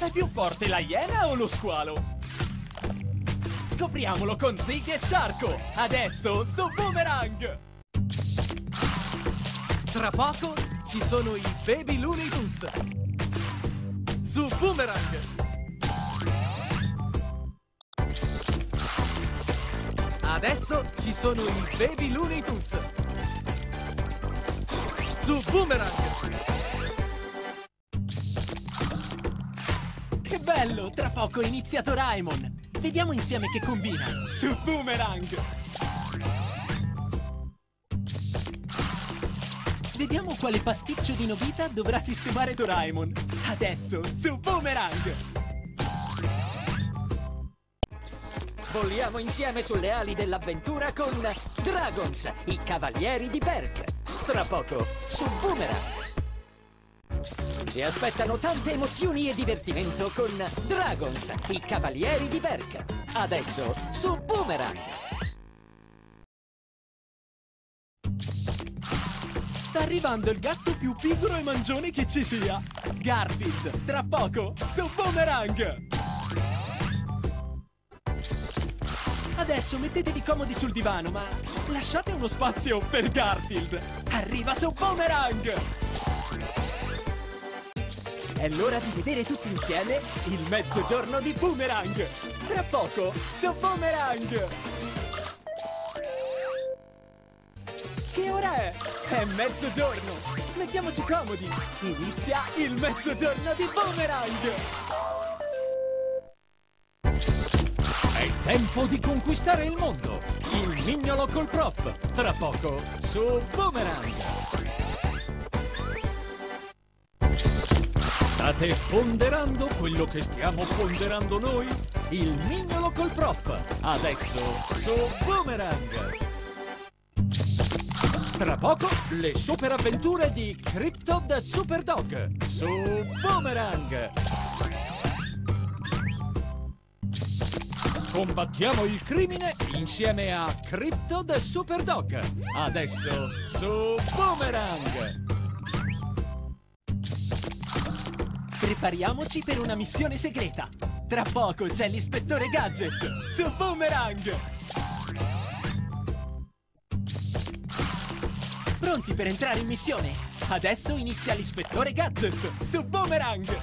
È più forte la iena o lo squalo? Scopriamolo con Zig e Sharko! Adesso su Boomerang! Tra poco ci sono i Baby Looney Tunes. Su Boomerang. Adesso ci sono i Baby Looney Tunes. Su Boomerang. Bello! Tra poco inizia Doraemon! Vediamo insieme che combina! Su Boomerang! Vediamo quale pasticcio di Nobita dovrà sistemare Doraemon! Adesso, su Boomerang! Voliamo insieme sulle ali dell'avventura con Dragons, i cavalieri di Berk. Tra poco, su Boomerang. Ci aspettano tante emozioni e divertimento con Dragons, i cavalieri di Berk. Adesso, su Boomerang. Sta arrivando il gatto più pigro e mangione che ci sia! Garfield, tra poco, su Boomerang! Adesso mettetevi comodi sul divano, ma lasciate uno spazio per Garfield! Arriva su Boomerang! È l'ora di vedere tutti insieme il mezzogiorno di Boomerang! Tra poco, su Boomerang! Che ora è? È mezzogiorno! Mettiamoci comodi! Inizia il mezzogiorno di Boomerang! È tempo di conquistare il mondo. Il mignolo col prof. Tra poco su Boomerang. State ponderando quello che stiamo ponderando noi? Il mignolo col prof. Adesso su Boomerang. Tra poco le super avventure di Crypto the Superdog su Boomerang. Combattiamo il crimine insieme a Crypto the Superdog. Adesso su Boomerang. Prepariamoci per una missione segreta! Tra poco c'è l'ispettore Gadget su Boomerang! Pronti per entrare in missione? Adesso inizia l'ispettore Gadget su Boomerang!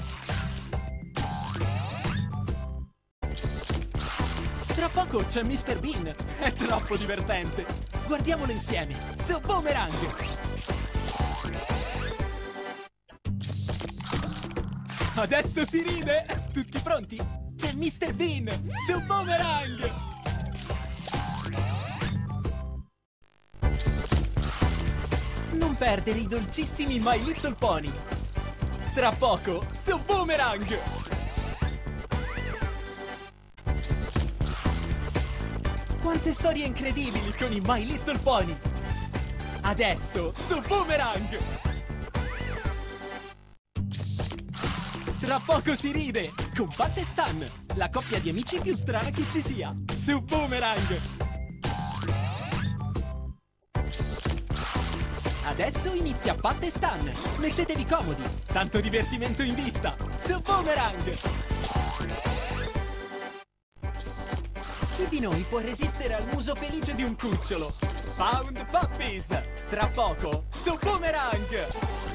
Tra poco c'è Mr. Bean! È troppo divertente! Guardiamolo insieme su Boomerang! Adesso si ride! Tutti pronti? C'è Mr. Bean su Boomerang! Non perdere i dolcissimi My Little Pony! Tra poco su Boomerang! Quante storie incredibili con i My Little Pony! Adesso su Boomerang! Tra poco si ride con Pat e Stan, la coppia di amici più strana che ci sia, su Boomerang! Adesso inizia Pat e Stan, mettetevi comodi, tanto divertimento in vista, su Boomerang! Chi di noi può resistere al muso felice di un cucciolo? Pound Puppies! Tra poco, su Boomerang!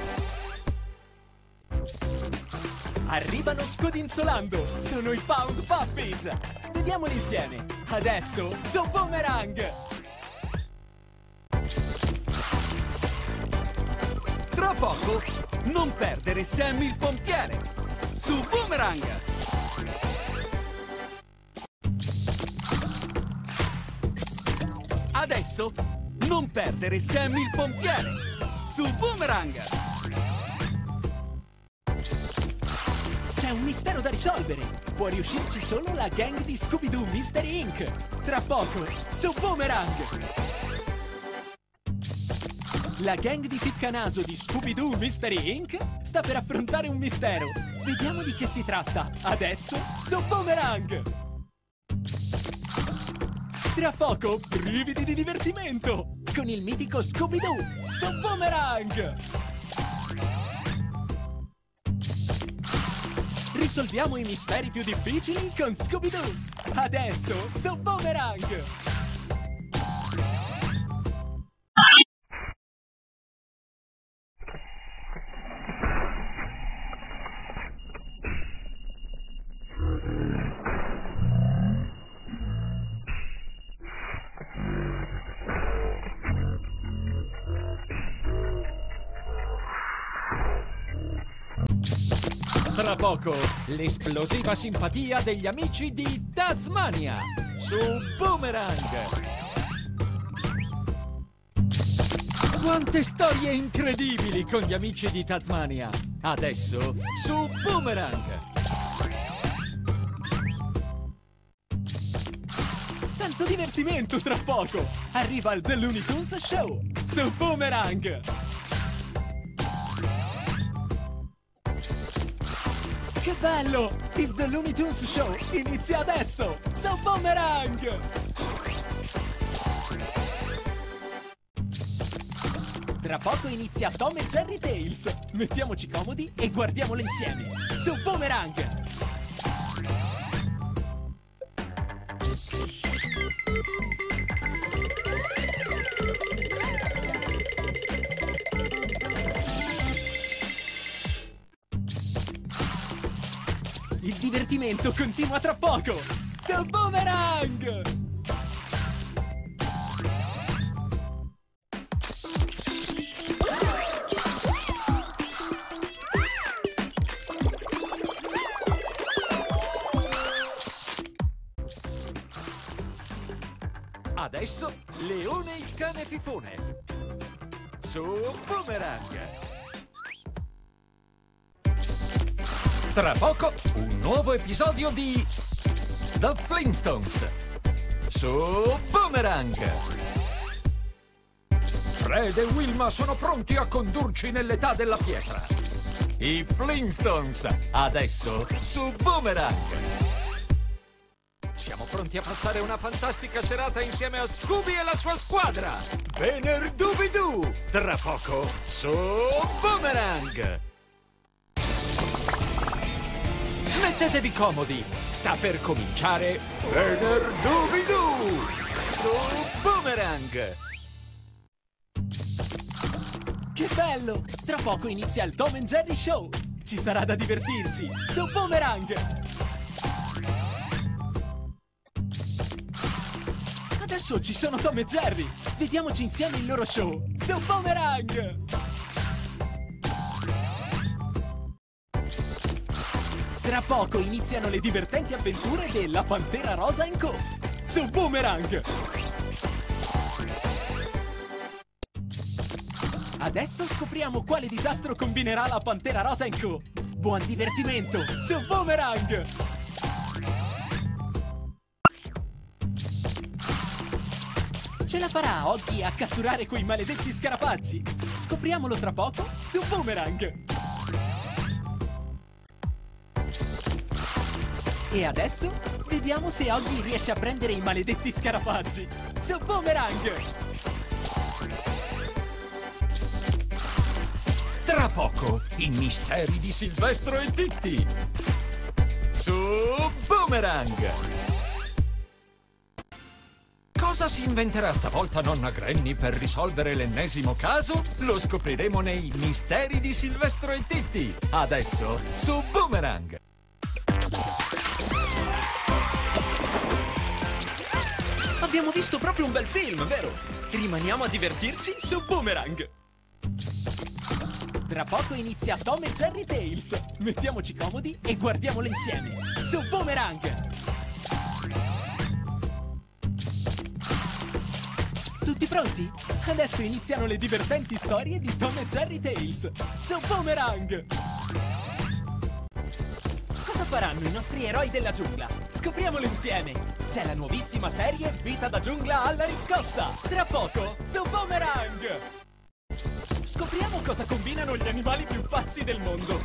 Arrivano scodinzolando! Sono i Pound Puppies! Vediamoli insieme! Adesso su Boomerang! Tra poco non perdere Sam il pompiere. Su Boomerang. Adesso non perdere Sam il pompiere. Su Boomerang. Un mistero da risolvere! Può riuscirci solo la gang di Scooby-Doo Mystery Inc. Tra poco, su Boomerang! La gang di Ficcanaso di Scooby-Doo Mystery Inc. sta per affrontare un mistero. Vediamo di che si tratta. Adesso, su Boomerang! Tra poco, brividi di divertimento! Con il mitico Scooby-Doo, su Boomerang! Risolviamo i misteri più difficili con Scooby-Doo! Adesso su Boomerang! Poco, l'esplosiva simpatia degli amici di Tasmania su Boomerang. Quante storie incredibili con gli amici di Tasmania. Adesso su Boomerang. Tanto divertimento tra poco! Arriva il The Looney Tunes Show su Boomerang! Che bello! Il The Looney Tunes Show inizia adesso su Boomerang! Tra poco inizia Tom e Jerry Tales. Mettiamoci comodi e guardiamolo insieme su Boomerang! Divertimento continua tra poco! Su Boomerang! Adesso Leone il cane fifone. Su Boomerang. Tra poco un nuovo episodio di The Flintstones. Su Boomerang. Fred e Wilma sono pronti a condurci nell'età della pietra. I Flintstones, adesso su Boomerang. Siamo pronti a passare una fantastica serata insieme a Scooby e la sua squadra. Venerdubidoo, tra poco su Boomerang. Mettetevi comodi, sta per cominciare Venerdubidoo su Boomerang. Che bello! Tra poco inizia il Tom Jerry Show! Ci sarà da divertirsi su Boomerang! Adesso ci sono Tom e Jerry! Vediamoci insieme il loro show su Boomerang! Tra poco iniziano le divertenti avventure della Pantera Rosa Co. su Boomerang! Adesso scopriamo quale disastro combinerà la Pantera Rosa Co. Buon divertimento su Boomerang! Ce la farà Oggi a catturare quei maledetti scarafaggi? Scopriamolo tra poco su Boomerang! E adesso vediamo se Oggi riesce a prendere i maledetti scarafaggi su Boomerang! Tra poco, i misteri di Silvestro e Titti. Su Boomerang. Cosa si inventerà stavolta nonna Granny per risolvere l'ennesimo caso? Lo scopriremo nei misteri di Silvestro e Titti. Adesso su Boomerang. Abbiamo visto proprio un bel film, vero? Rimaniamo a divertirci su Boomerang! Tra poco inizia Tom e Jerry Tales. Mettiamoci comodi e guardiamolo insieme su Boomerang! Tutti pronti? Adesso iniziano le divertenti storie di Tom e Jerry Tales su Boomerang! Faranno i nostri eroi della giungla? Scopriamolo insieme! C'è la nuovissima serie Vita da giungla alla riscossa! Tra poco su Boomerang! Scopriamo cosa combinano gli animali più pazzi del mondo!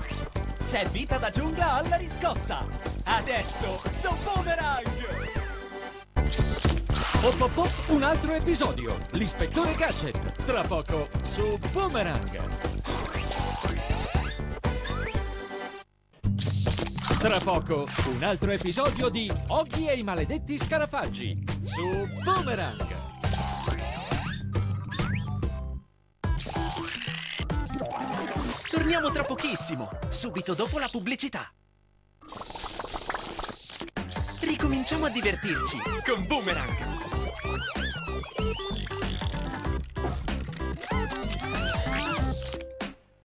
C'è Vita da giungla alla riscossa! Adesso su Boomerang! Hop hop hop, un altro episodio. L'ispettore Gadget. Tra poco su Boomerang. Tra poco, un altro episodio di Oggi e i maledetti scarafaggi su Boomerang. Torniamo tra pochissimo, subito dopo la pubblicità. Ricominciamo a divertirci con Boomerang.